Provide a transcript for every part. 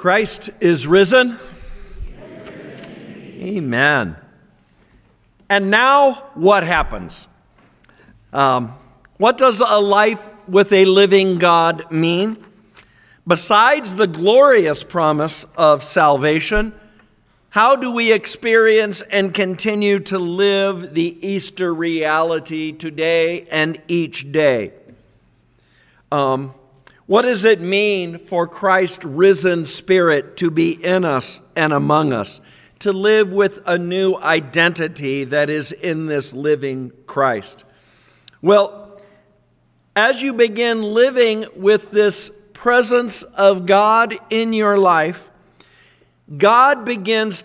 Christ is risen. Amen. And now, what happens? Um, what does a life with a living God mean? Besides the glorious promise of salvation, how do we experience and continue to live the Easter reality today and each day? Um, what does it mean for Christ's risen spirit to be in us and among us? To live with a new identity that is in this living Christ? Well, as you begin living with this presence of God in your life, God begins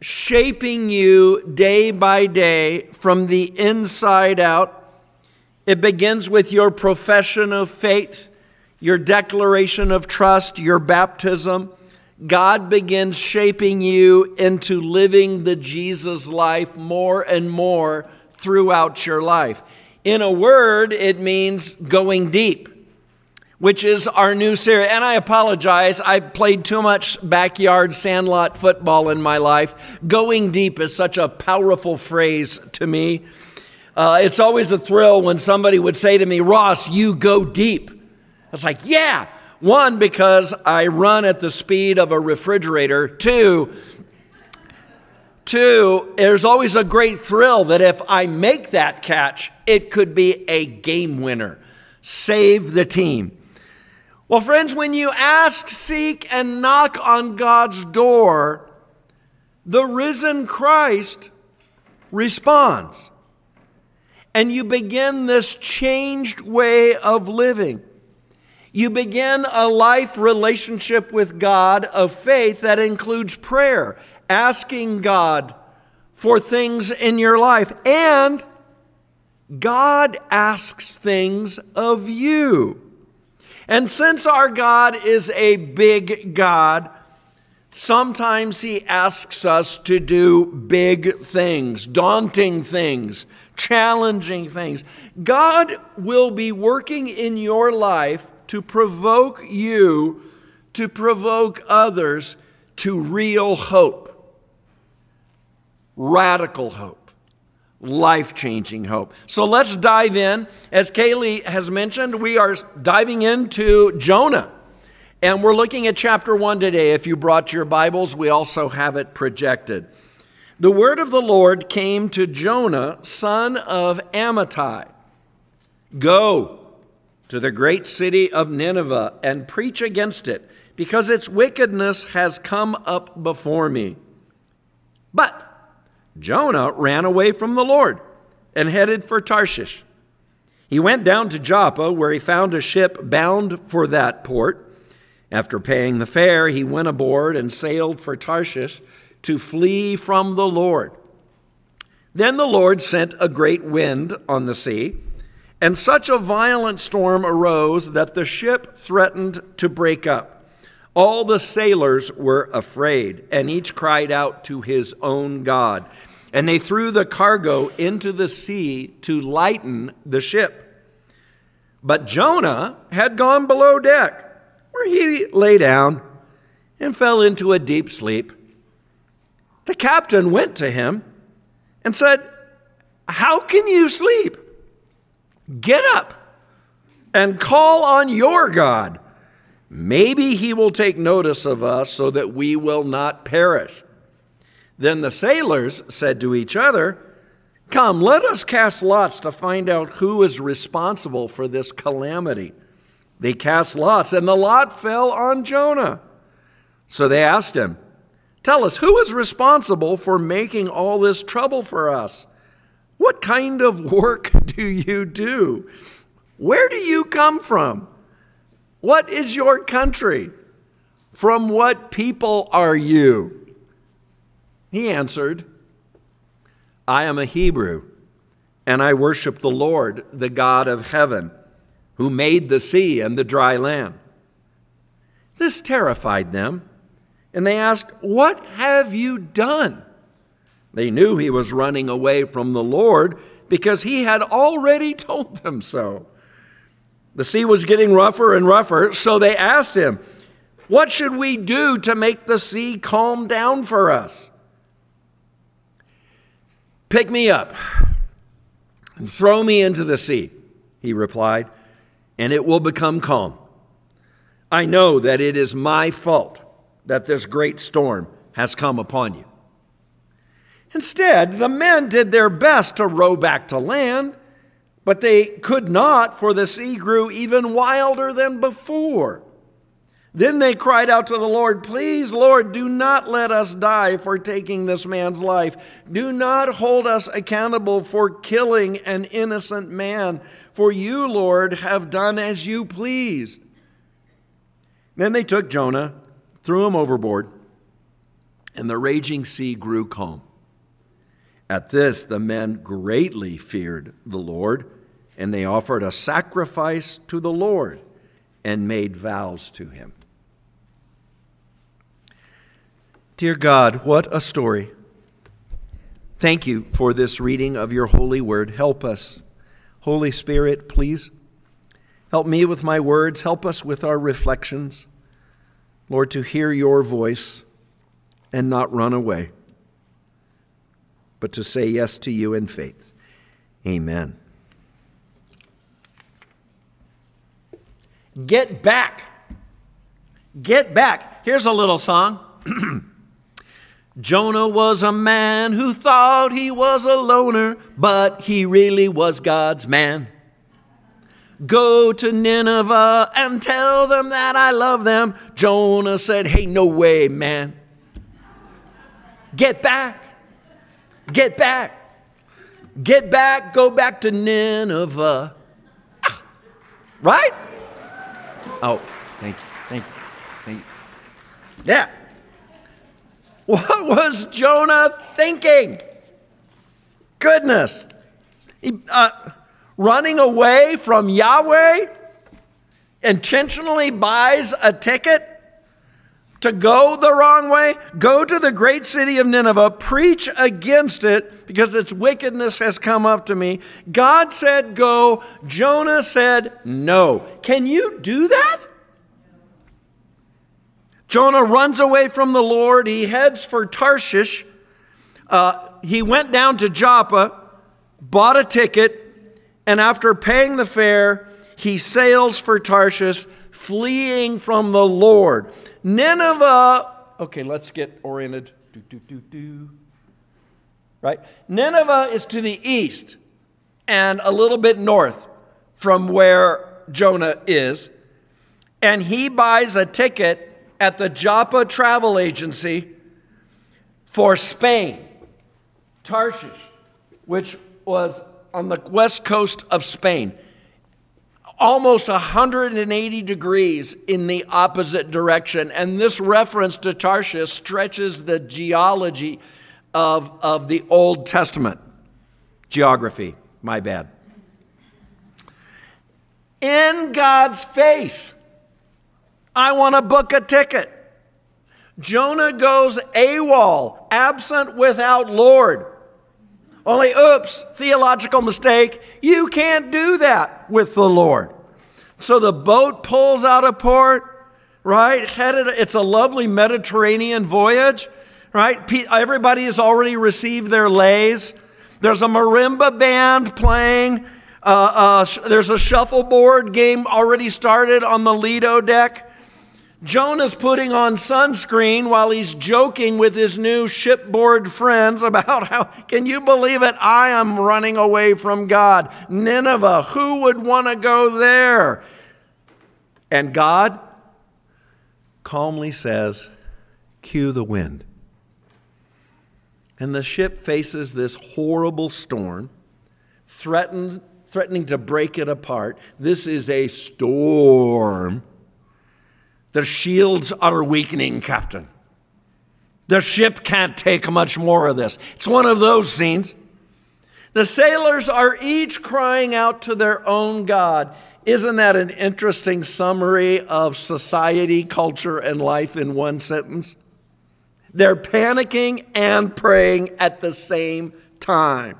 shaping you day by day from the inside out. It begins with your profession of faith your declaration of trust, your baptism, God begins shaping you into living the Jesus life more and more throughout your life. In a word, it means going deep, which is our new series. And I apologize, I've played too much backyard sandlot football in my life. Going deep is such a powerful phrase to me. Uh, it's always a thrill when somebody would say to me, Ross, you go deep was like, yeah. One, because I run at the speed of a refrigerator. Two, two, there's always a great thrill that if I make that catch, it could be a game winner. Save the team. Well, friends, when you ask, seek, and knock on God's door, the risen Christ responds. And you begin this changed way of living. You begin a life relationship with God of faith that includes prayer, asking God for things in your life. And God asks things of you. And since our God is a big God, sometimes He asks us to do big things, daunting things, challenging things. God will be working in your life to provoke you to provoke others to real hope, radical hope, life changing hope. So let's dive in. As Kaylee has mentioned, we are diving into Jonah. And we're looking at chapter 1 today. If you brought your Bibles, we also have it projected. The word of the Lord came to Jonah, son of Amittai Go to the great city of Nineveh and preach against it, because its wickedness has come up before me. But Jonah ran away from the Lord and headed for Tarshish. He went down to Joppa, where he found a ship bound for that port. After paying the fare, he went aboard and sailed for Tarshish to flee from the Lord. Then the Lord sent a great wind on the sea and such a violent storm arose that the ship threatened to break up. All the sailors were afraid, and each cried out to his own God. And they threw the cargo into the sea to lighten the ship. But Jonah had gone below deck, where he lay down and fell into a deep sleep. The captain went to him and said, How can you sleep? Get up and call on your God. Maybe he will take notice of us so that we will not perish. Then the sailors said to each other, Come, let us cast lots to find out who is responsible for this calamity. They cast lots, and the lot fell on Jonah. So they asked him, Tell us, who is responsible for making all this trouble for us? What kind of work do you do? Where do you come from? What is your country? From what people are you? He answered, I am a Hebrew, and I worship the Lord, the God of heaven, who made the sea and the dry land. This terrified them, and they asked, What have you done? They knew he was running away from the Lord because he had already told them so. The sea was getting rougher and rougher, so they asked him, What should we do to make the sea calm down for us? Pick me up and throw me into the sea, he replied, and it will become calm. I know that it is my fault that this great storm has come upon you. Instead, the men did their best to row back to land, but they could not, for the sea grew even wilder than before. Then they cried out to the Lord, Please, Lord, do not let us die for taking this man's life. Do not hold us accountable for killing an innocent man, for you, Lord, have done as you pleased. Then they took Jonah, threw him overboard, and the raging sea grew calm. At this, the men greatly feared the Lord, and they offered a sacrifice to the Lord and made vows to him. Dear God, what a story. Thank you for this reading of your holy word. Help us. Holy Spirit, please help me with my words. Help us with our reflections. Lord, to hear your voice and not run away, but to say yes to you in faith. Amen. Get back. Get back. Here's a little song. Jonah was a man who thought he was a loner, but he really was God's man. Go to Nineveh and tell them that I love them. Jonah said, Hey, no way, man. Get back. Get back. Get back. Go back to Nineveh. Right? Oh, thank you. Thank you. Thank you. Yeah. What was Jonah thinking? Goodness. He, uh, running away from Yahweh intentionally buys a ticket to go the wrong way, go to the great city of Nineveh, preach against it because its wickedness has come up to me. God said go, Jonah said no. Can you do that? Jonah runs away from the Lord. He heads for Tarshish. Uh, he went down to Joppa, bought a ticket, and after paying the fare, he sails for Tarshish, fleeing from the Lord. Nineveh, okay, let's get oriented. Do, do, do, do. Right? Nineveh is to the east and a little bit north from where Jonah is. And he buys a ticket at the Joppa Travel Agency for Spain, Tarshish, which was on the west coast of Spain, almost 180 degrees in the opposite direction. And this reference to Tarshish stretches the geology of, of the Old Testament. Geography, my bad. In God's face. I want to book a ticket. Jonah goes AWOL, absent without Lord. Only, oops, theological mistake. You can't do that with the Lord. So the boat pulls out of port, right? Headed, it's a lovely Mediterranean voyage, right? Everybody has already received their leis. There's a marimba band playing. Uh, uh, there's a shuffleboard game already started on the Lido deck. Jonah's putting on sunscreen while he's joking with his new shipboard friends about how, can you believe it? I am running away from God. Nineveh, who would want to go there? And God calmly says, Cue the wind. And the ship faces this horrible storm, threatened, threatening to break it apart. This is a storm their shields are weakening, Captain. The ship can't take much more of this. It's one of those scenes. The sailors are each crying out to their own God. Isn't that an interesting summary of society, culture, and life in one sentence? They're panicking and praying at the same time.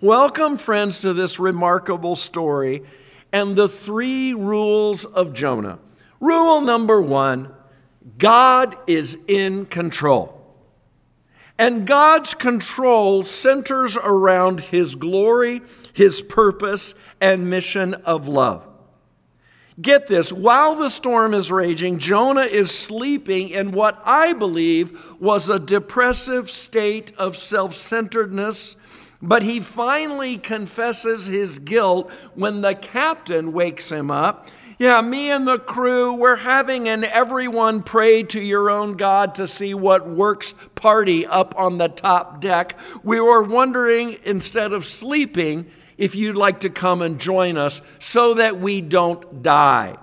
Welcome, friends, to this remarkable story and the three rules of Jonah. Rule number one God is in control. And God's control centers around His glory, His purpose, and mission of love. Get this while the storm is raging, Jonah is sleeping in what I believe was a depressive state of self centeredness. But he finally confesses his guilt when the captain wakes him up yeah, me and the crew, we're having an everyone pray to your own God to see what works party up on the top deck. We were wondering, instead of sleeping, if you'd like to come and join us so that we don't die.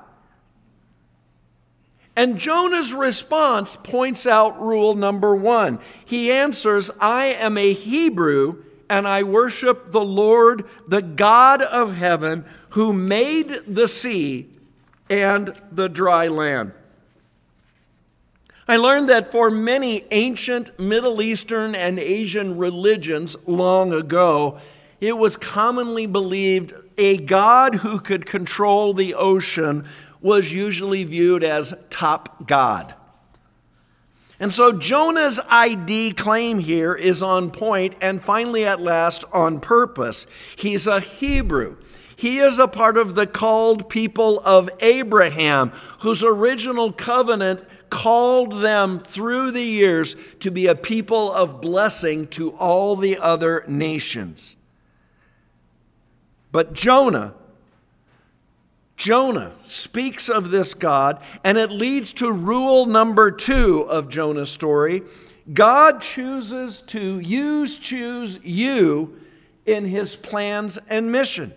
And Jonah's response points out rule number one. He answers, I am a Hebrew and I worship the Lord, the God of heaven, who made the sea and the dry land. I learned that for many ancient Middle Eastern and Asian religions long ago, it was commonly believed a God who could control the ocean was usually viewed as top God. And so Jonah's ID claim here is on point and finally, at last, on purpose. He's a Hebrew. He is a part of the called people of Abraham, whose original covenant called them through the years to be a people of blessing to all the other nations. But Jonah, Jonah speaks of this God, and it leads to rule number two of Jonah's story. God chooses to use, choose you in his plans and mission.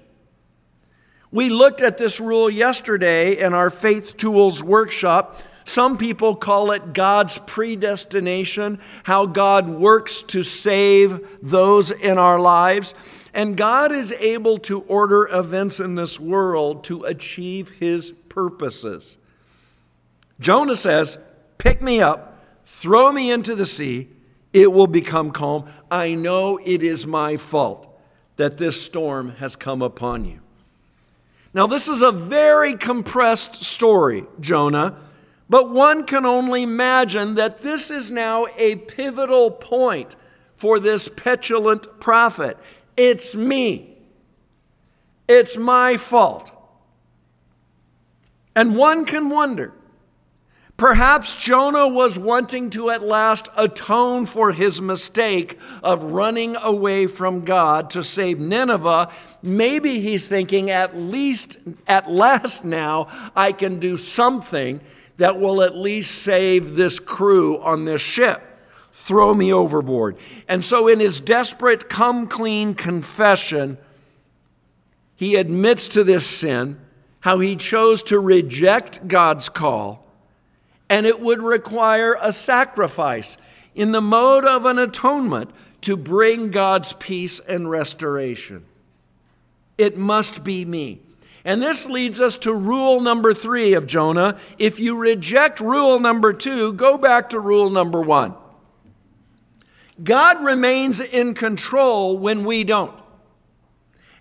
We looked at this rule yesterday in our Faith Tools workshop. Some people call it God's predestination, how God works to save those in our lives. And God is able to order events in this world to achieve his purposes. Jonah says, Pick me up, throw me into the sea, it will become calm. I know it is my fault that this storm has come upon you. Now, this is a very compressed story, Jonah, but one can only imagine that this is now a pivotal point for this petulant prophet. It's me. It's my fault. And one can wonder Perhaps Jonah was wanting to at last atone for his mistake of running away from God to save Nineveh. Maybe he's thinking, at least, at last now, I can do something that will at least save this crew on this ship. Throw me overboard. And so, in his desperate come clean confession, he admits to this sin, how he chose to reject God's call and it would require a sacrifice in the mode of an atonement to bring God's peace and restoration. It must be me. And this leads us to rule number three of Jonah. If you reject rule number two, go back to rule number one. God remains in control when we don't.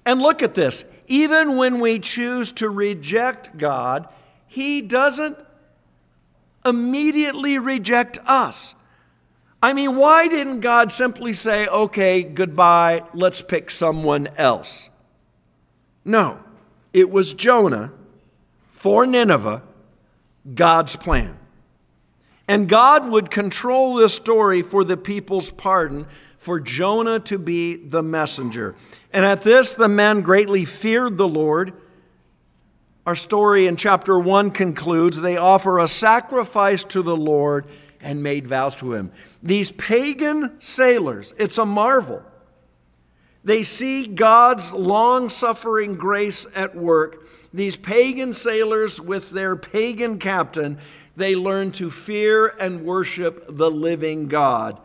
And look at this even when we choose to reject God, He doesn't immediately reject us. I mean, why didn't God simply say, okay, goodbye, let's pick someone else? No, it was Jonah for Nineveh, God's plan. And God would control this story for the people's pardon, for Jonah to be the messenger. And at this, the men greatly feared the Lord our story in chapter 1 concludes they offer a sacrifice to the Lord and made vows to him. These pagan sailors, it's a marvel. They see God's long suffering grace at work. These pagan sailors, with their pagan captain, they learn to fear and worship the living God,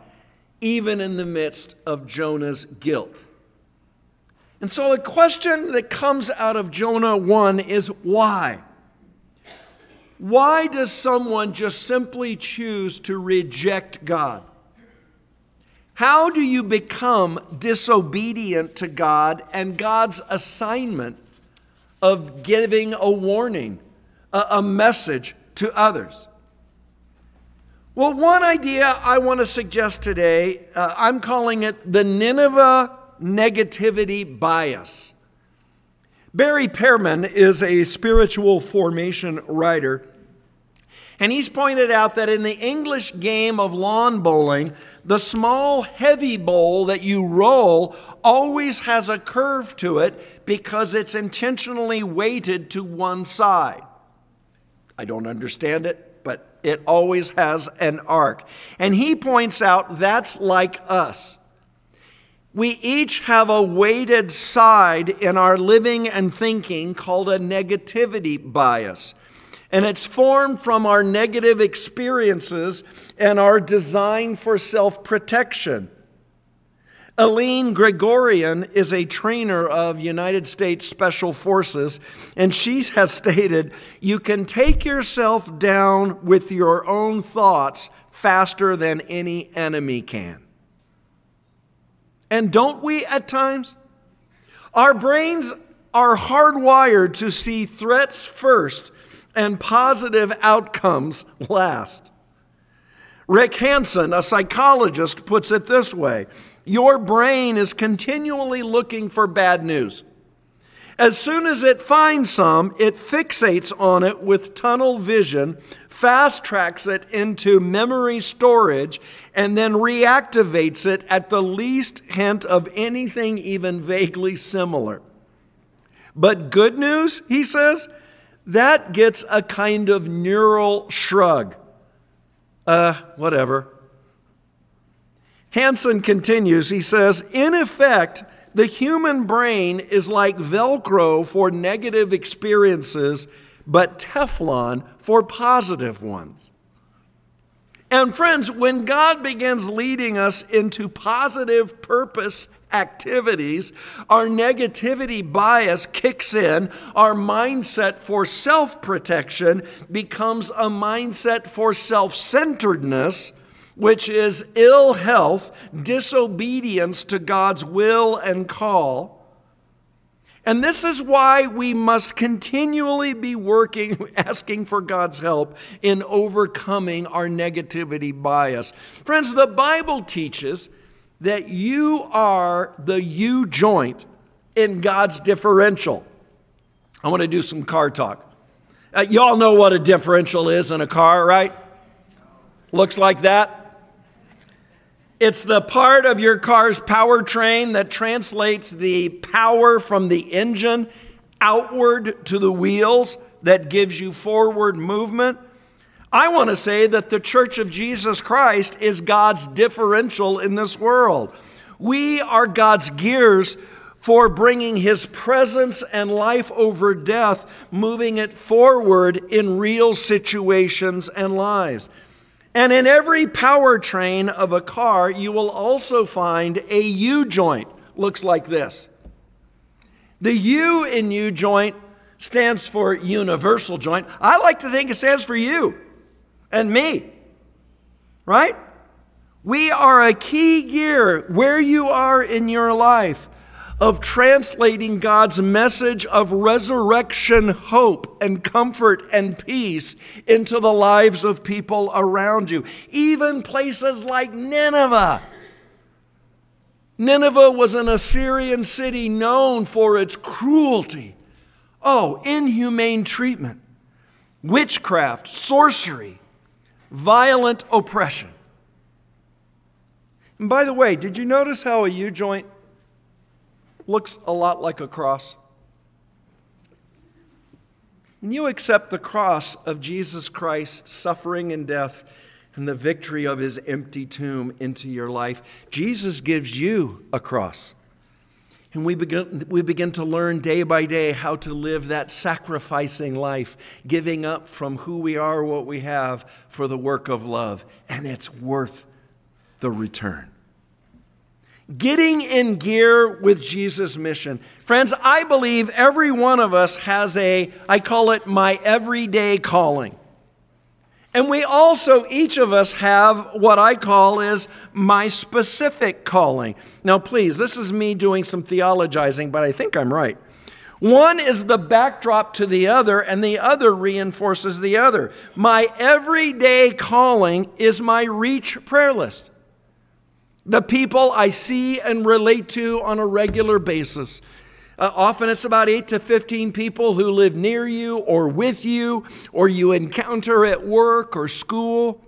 even in the midst of Jonah's guilt. And so the question that comes out of Jonah 1 is why? Why does someone just simply choose to reject God? How do you become disobedient to God and God's assignment of giving a warning, a, message to others? Well, one idea I want to suggest today, uh, I'm calling it the Nineveh negativity bias. Barry Pearman is a spiritual formation writer, and he's pointed out that in the English game of lawn bowling, the small, heavy bowl that you roll always has a curve to it because it's intentionally weighted to one side. I don't understand it, but it always has an arc. And he points out that's like us. We each have a weighted side in our living and thinking called a negativity bias. And it's formed from our negative experiences and our design for self protection. Aline Gregorian is a trainer of United States Special Forces, and she has stated you can take yourself down with your own thoughts faster than any enemy can. And don't we at times? Our brains are hardwired to see threats first and positive outcomes last. Rick Hanson, a psychologist, puts it this way Your brain is continually looking for bad news. As soon as it finds some, it fixates on it with tunnel vision, fast tracks it into memory storage, and then reactivates it at the least hint of anything even vaguely similar. But good news, he says, that gets a kind of neural shrug. Uh, whatever. Hanson continues, he says, in effect, the human brain is like Velcro for negative experiences but Teflon for positive ones. And friends, when God begins leading us into positive purpose activities, our negativity bias kicks in. Our mindset for self protection becomes a mindset for self centeredness, which is ill health, disobedience to God's will and call. And this is why we must continually be working, asking for God's help in overcoming our negativity bias. Friends, the Bible teaches that you are the U joint in God's differential. I want to do some car talk. Uh, you all know what a differential is in a car, right? Looks like that. It's the part of your car's powertrain that translates the power from the engine outward to the wheels that gives you forward movement. I want to say that the Church of Jesus Christ is God's differential in this world. We are God's gears for bringing His presence and life over death, moving it forward in real situations and lives. And in every powertrain of a car, you will also find a U joint. Looks like this. The U in U joint stands for universal joint. I like to think it stands for you and me, right? We are a key gear where you are in your life of translating God's message of resurrection hope and comfort and peace into the lives of people around you, even places like Nineveh. Nineveh was an Assyrian city known for its cruelty. Oh, inhumane treatment, witchcraft, sorcery, violent oppression. And by the way, did you notice how a U joint looks a lot like a cross. When you accept the cross of Jesus Christ's suffering and death and the victory of his empty tomb into your life, Jesus gives you a cross. And we begin, we begin to learn day by day how to live that sacrificing life, giving up from who we are, what we have, for the work of love. And it's worth the return. Getting in gear with Jesus' mission. Friends, I believe every one of us has a, I call it my everyday calling. And we also, each of us, have what I call is my specific calling. Now, please, this is me doing some theologizing, but I think I'm right. One is the backdrop to the other, and the other reinforces the other. My everyday calling is my reach prayer list. The people I see and relate to on a regular basis. Uh, often it's about 8 to 15 people who live near you or with you or you encounter at work or school.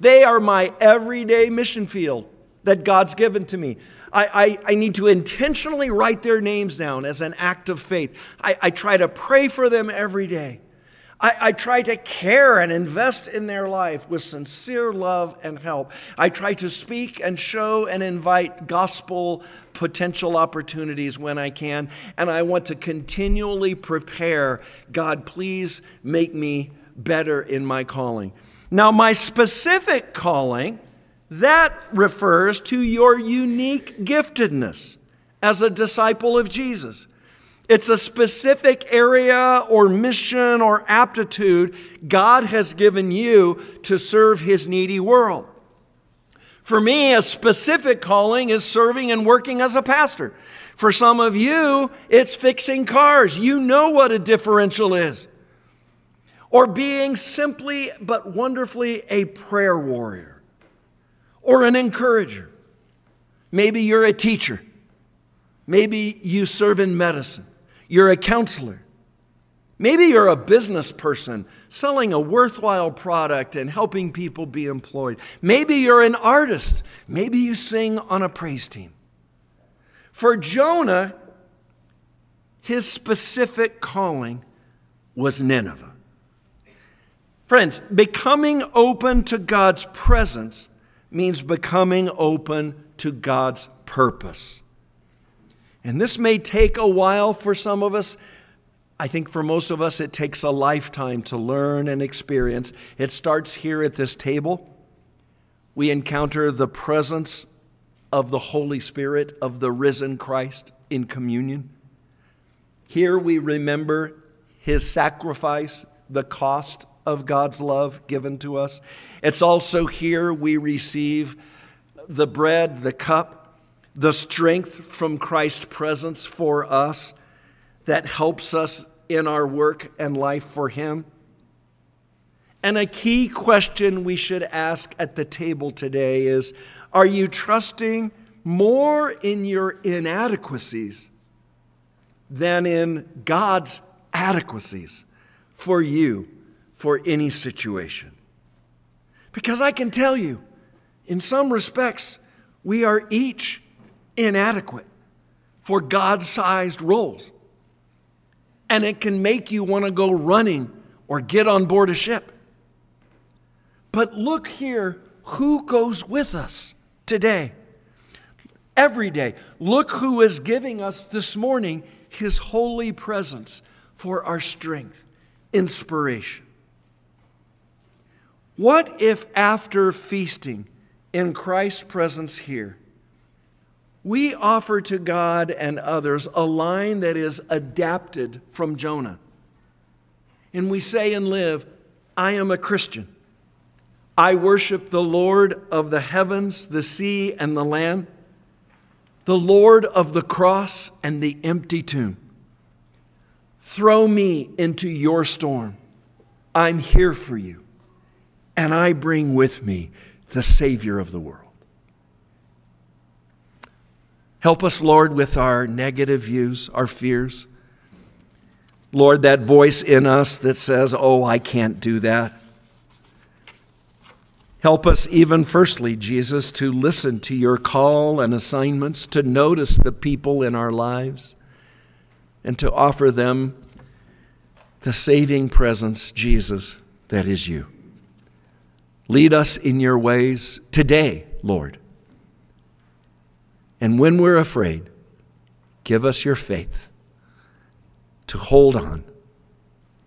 They are my everyday mission field that God's given to me. I, I, I, need to intentionally write their names down as an act of faith. I, I try to pray for them every day. I, I, try to care and invest in their life with sincere love and help. I try to speak and show and invite gospel potential opportunities when I can. And I want to continually prepare God, please make me better in my calling. Now, my specific calling, that refers to your unique giftedness as a disciple of Jesus. It's a specific area or mission or aptitude God has given you to serve His needy world. For me, a specific calling is serving and working as a pastor. For some of you, it's fixing cars. You know what a differential is. Or being simply but wonderfully a prayer warrior or an encourager. Maybe you're a teacher. Maybe you serve in medicine. You're a counselor. Maybe you're a business person selling a worthwhile product and helping people be employed. Maybe you're an artist. Maybe you sing on a praise team. For Jonah, his specific calling was Nineveh. Friends, becoming open to God's presence means becoming open to God's purpose. And this may take a while for some of us. I think for most of us, it takes a lifetime to learn and experience. It starts here at this table. We encounter the presence of the Holy Spirit, of the risen Christ in communion. Here we remember his sacrifice, the cost of God's love given to us. It's also here we receive the bread, the cup, the strength from Christ's presence for us that helps us in our work and life for Him? And a key question we should ask at the table today is Are you trusting more in your inadequacies than in God's adequacies for you for any situation? Because I can tell you, in some respects, we are each inadequate for God sized roles. And it can make you want to go running or get on board a ship. But look here who goes with us today. Every day. Look who is giving us this morning his holy presence for our strength, inspiration. What if after feasting in Christ's presence here, we offer to God and others a line that is adapted from Jonah. And we say and live, I am a Christian. I worship the Lord of the heavens, the sea, and the land, the Lord of the cross and the empty tomb. Throw me into your storm. I'm here for you, and I bring with me the Savior of the world. Help us, Lord, with our negative views, our fears. Lord, that voice in us that says, Oh, I can't do that. Help us, even firstly, Jesus, to listen to your call and assignments, to notice the people in our lives, and to offer them the saving presence, Jesus, that is you. Lead us in your ways today, Lord. And when we're afraid, give us your faith to hold on,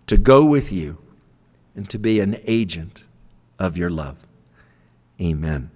to go with you, and to be an agent of your love. Amen.